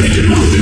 Yeah.